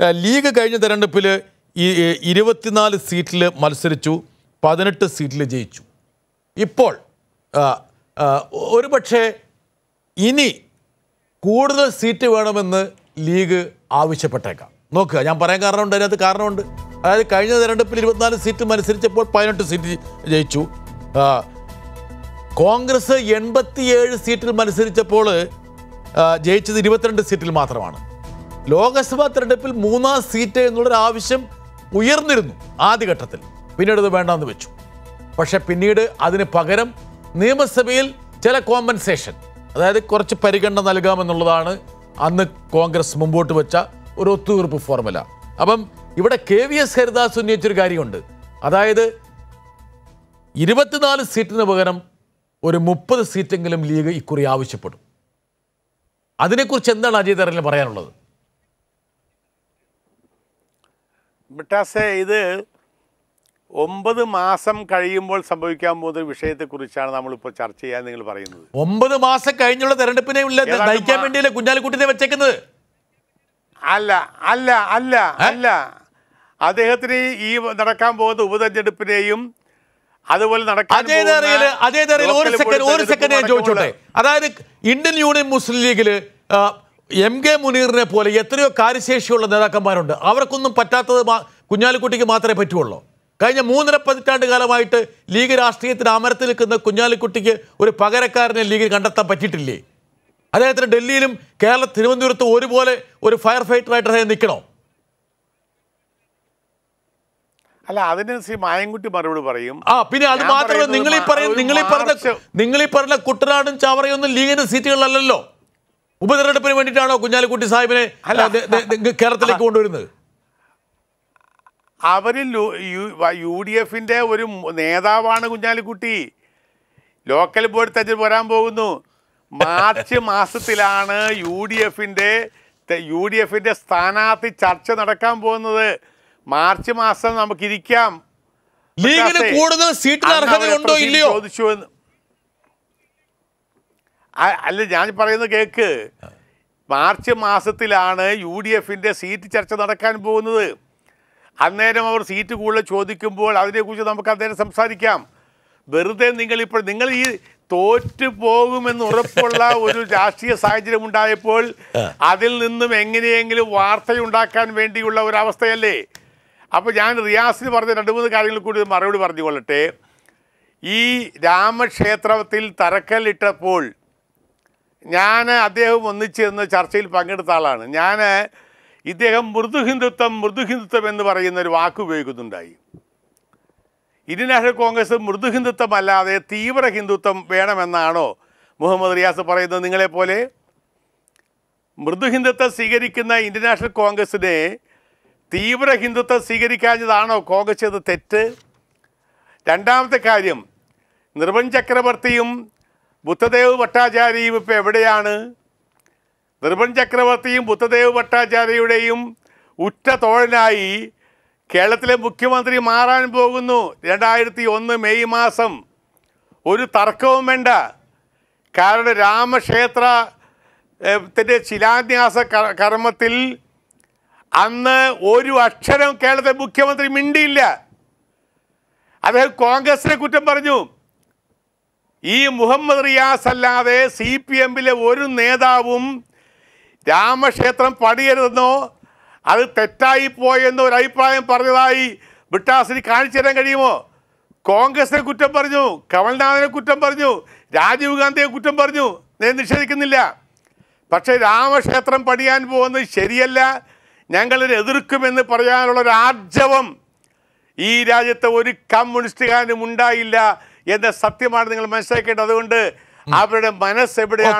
League കഴിഞ്ഞ തെരഞ്ഞെടുപ്പിൽ ഇരുപത്തിനാല് സീറ്റിൽ മത്സരിച്ചു പതിനെട്ട് സീറ്റിൽ ജയിച്ചു. ഇപ്പോൾ ഒരുപക്ഷെ ഇനി കൂടുതൽ സീറ്റ് വേണമെന്ന് ലീഗ് ആവശ്യപ്പെട്ടേക്കാം. നോക്കുക ഞാൻ പറയാൻ കാരണമുണ്ട് അതിനകത്ത് കാരണമുണ്ട്. അതായത് കഴിഞ്ഞ തെരഞ്ഞെടുപ്പിൽ ഇരുപത്തിനാല് സീറ്റ് മത്സരിച്ചപ്പോൾ പതിനെട്ട് സീറ്റ് ജയിച്ചു. കോൺഗ്രസ് എൺപത്തിയേഴ് സീറ്റിൽ മത്സരിച്ചപ്പോൾ ജയിച്ചത് ഇരുപത്തിരണ്ട് സീറ്റിൽ മാത്രമാണ്. ലോക്സഭാ തെരഞ്ഞെടുപ്പിൽ മൂന്നാം സീറ്റ് എന്നുള്ളൊരു ആവശ്യം ഉയർന്നിരുന്നു ആദ്യഘട്ടത്തിൽ. പിന്നീട് അത് വേണ്ടാന്ന് വെച്ചു. പക്ഷെ പിന്നീട് അതിന് പകരം നിയമസഭയിൽ ചില കോമ്പൻസേഷൻ അതായത് കുറച്ച് പരിഗണന നൽകാമെന്നുള്ളതാണ് അന്ന് കോൺഗ്രസ് മുമ്പോട്ട് വെച്ച ഒരു ഒത്തുതീർപ്പ് ഫോർമുല അപ്പം ഇവിടെ കെ വി എസ് ഹരിദാസ് ഉന്നയിച്ചൊരു കാര്യമുണ്ട്. അതായത് ഇരുപത്തിനാല് സീറ്റിന് പകരം ഒരു മുപ്പത് സീറ്റെങ്കിലും ലീഗ് ഇക്കുറി ആവശ്യപ്പെടും. അതിനെക്കുറിച്ച് എന്താണ് അജയ് തരലിന് പറയാനുള്ളത്? ബിട്ടാസെ ഇത് ഒമ്പത് മാസം കഴിയുമ്പോൾ സംഭവിക്കാൻ പോകുന്ന ഒരു വിഷയത്തെക്കുറിച്ചാണ് നമ്മളിപ്പോൾ ചർച്ച ചെയ്യാൻ നിങ്ങൾ പറയുന്നത്. ഒമ്പത് മാസം കഴിഞ്ഞുള്ള തെരഞ്ഞെടുപ്പിനെ നയിക്കാൻ വേണ്ടിയല്ലേ കുഞ്ഞാലിക്കുട്ടിനെ വെച്ചേക്കുന്നത്? അല്ല അല്ല അല്ല അല്ല. അദ്ദേഹത്തിന് ഈ നടക്കാൻ പോകുന്ന ഉപതെരഞ്ഞെടുപ്പിനെയും അതുപോലെ നടക്കാൻ ഒരു സെക്കൻഡ് ഞാൻ ചോദിച്ചോട്ടെ? അതായത് ഇന്ത്യൻ യൂണിയൻ മുസ്ലിം ലീഗിൽ എം കെ മുനീറിനെ പോലെ എത്രയോ കാര്യശേഷിയുള്ള നേതാക്കന്മാരുണ്ട്. അവർക്കൊന്നും പറ്റാത്തത് കുഞ്ഞാലിക്കുട്ടിക്ക് മാത്രമേ പറ്റുള്ളൂ. കഴിഞ്ഞ മൂന്നര പതിറ്റാണ്ട് കാലമായിട്ട് ലീഗ് രാഷ്ട്രീയത്തിന് അമരത്തിൽ നിൽക്കുന്ന കുഞ്ഞാലിക്കുട്ടിക്ക് ഒരു പകരക്കാരനെ ലീഗ് കണ്ടെത്താൻ പറ്റിയിട്ടില്ലേ? അദ്ദേഹത്തിന് ഡൽഹിയിലും കേരള തിരുവനന്തപുരത്തും ഒരുപോലെ ഒരു ഫയർ ഫൈറ്ററായിട്ട് അദ്ദേഹം നിൽക്കണോ? അല്ല അതിന് ശ്രീ മായൻകുട്ടി മറുപടി പറയും. ആ പിന്നെ അത് മാത്രമല്ല നിങ്ങളീ നിങ്ങൾ ഈ പറയുന്ന നിങ്ങൾ ഈ പറഞ്ഞ നിങ്ങളീ നിങ്ങൾ ഈ പറഞ്ഞ കുട്ടനാടും ചാവറയൊന്നും ലീഗിന്റെ സീറ്റുകളല്ലല്ലോ ഉപതെരഞ്ഞെടുപ്പിന് വേണ്ടിയിട്ടാണോ കുഞ്ഞാലിക്കുട്ടി സാഹിബിനെ കേരളത്തിലേക്ക് കൊണ്ടുവരുന്നത്? അവരിൽ യു ഡി എഫിന്റെ ഒരു നേതാവാണ് കുഞ്ഞാലിക്കുട്ടി. ലോക്കൽ ബോർഡ് തെരഞ്ഞെടുപ്പ് വരാൻ പോകുന്നു. മാർച്ച് മാസത്തിലാണ് യു ഡി എഫിന്റെ യു ഡി എഫിന്റെ സ്ഥാനാർത്ഥി ചർച്ച നടക്കാൻ പോകുന്നത്. മാർച്ച് മാസം നമുക്കിരിക്കാം. ലീഗിന് കൂടുതൽ സീറ്റിന് അന്ന് അർഹത അവരെത്ര ഉണ്ടോ സീറ്റ് ഇല്ലയോ? ചോദിച്ചു അല്ല ഞാൻ പറയുന്നത് കേക്ക്. മാർച്ച് മാസത്തിലാണ് യു ഡി എഫിന്റെ സീറ്റ് ചർച്ച നടക്കാൻ പോകുന്നത്. അന്നേരം അവർ സീറ്റ് കൂടുതൽ ചോദിക്കുമ്പോൾ അതിനെക്കുറിച്ച് നമുക്ക് അന്നേരം സംസാരിക്കാം. വെറുതെ നിങ്ങൾ ഇപ്പോൾ നിങ്ങൾ ഈ തോറ്റു പോകുമെന്ന് ഉറപ്പുള്ള ഒരു രാഷ്ട്രീയ സാഹചര്യം ഉണ്ടായപ്പോൾ അതിൽ നിന്നും എങ്ങനെയെങ്കിലും വാർത്തയുണ്ടാക്കാൻ വേണ്ടിയുള്ള ഒരു അവസ്ഥയല്ലേ? അപ്പോൾ ഞാൻ റിയാസിന് പറഞ്ഞ രണ്ട് മൂന്ന് കാര്യങ്ങൾ കൂടി മറുപടി പറഞ്ഞുകൊള്ളട്ടെ. ഈ രാമക്ഷേത്രത്തിൽ തറക്കല്ലിട്ടപ്പോൾ ഞാൻ അദ്ദേഹം ഒന്നിച്ചിരുന്ന് ചർച്ചയിൽ പങ്കെടുത്ത ആളാണ്. ഞാൻ ഇദ്ദേഹം മൃദു ഹിന്ദുത്വം മൃദു ഹിന്ദുത്വം എന്ന് പറയുന്ന ഒരു വാക്ക് ഉപയോഗിക്കുന്നുണ്ടായി. ഇന്ത്യൻ നാഷണൽ കോൺഗ്രസ് മൃദു ഹിന്ദുത്വം അല്ലാതെ തീവ്ര ഹിന്ദുത്വം വേണമെന്നാണോ മുഹമ്മദ് റിയാസ് പറയുന്നത് നിങ്ങളെപ്പോലെ മൃദു ഹിന്ദുത്വം സ്വീകരിക്കുന്ന ഇന്ത്യൻ നാഷണൽ കോൺഗ്രസിനെ തീവ്ര ഹിന്ദുത്വം സ്വീകരിക്കാഞ്ഞതാണോ കോൺഗ്രസ് ചെയ്ത തെറ്റ്? രണ്ടാമത്തെ കാര്യം നിർവൻ ചക്രവർത്തിയും ബുദ്ധദേവ് ഭട്ടാചാര്യയും ഇപ്പോൾ എവിടെയാണ്? നിർഭൻ ചക്രവർത്തിയും ബുദ്ധദേവ് ഭട്ടാചാര്യയുടെയും ഉറ്റ തോഴനായി കേരളത്തിലെ മുഖ്യമന്ത്രി മാറാൻ പോകുന്നു. രണ്ടായിരത്തി ഒന്ന് മെയ് മാസം. ഒരു തർക്കവും വേണ്ട. കാരണം രാമക്ഷേത്ര ത്തിന്റെ ശിലാന്യാസ കർമ്മത്തിൽ അന്ന് ഒരു അക്ഷരം കേരളത്തെ മുഖ്യമന്ത്രി മിണ്ടിയില്ല. അദ്ദേഹം കോൺഗ്രസിനെ കുറ്റം പറഞ്ഞു. ഈ മുഹമ്മദ് റിയാസ് അല്ലാതെ സി പി എമ്മിലെ ഒരു നേതാവും രാമക്ഷേത്രം പണിയരുതെന്നോ അത് തെറ്റായി പോയെന്നോ ഒരു അഭിപ്രായം പറഞ്ഞതായി ബിട്ടാസിന് കാണിച്ചു തരാൻ കഴിയുമോ? കോൺഗ്രസിനെ കുറ്റം പറഞ്ഞു കമൽനാഥിനെ കുറ്റം പറഞ്ഞു രാജീവ് ഗാന്ധിയെ കുറ്റം പറഞ്ഞു. ഞാൻ നിഷേധിക്കുന്നില്ല. പക്ഷേ രാമക്ഷേത്രം പണിയാൻ പോകുന്നത് ശരിയല്ല. ഞങ്ങളിത് എതിർക്കുമെന്ന് പറയാനുള്ള ഒരു ആർജവം ഈ രാജ്യത്തെ ഒരു കമ്മ്യൂണിസ്റ്റുകാരനും ഉണ്ടായില്ല. എന്ന സത്യമാണ് നിങ്ങൾ മനസ്സിലാക്കേണ്ടത്? അതുകൊണ്ട് അവരുടെ മനസ്സ് എവിടെയാണ്?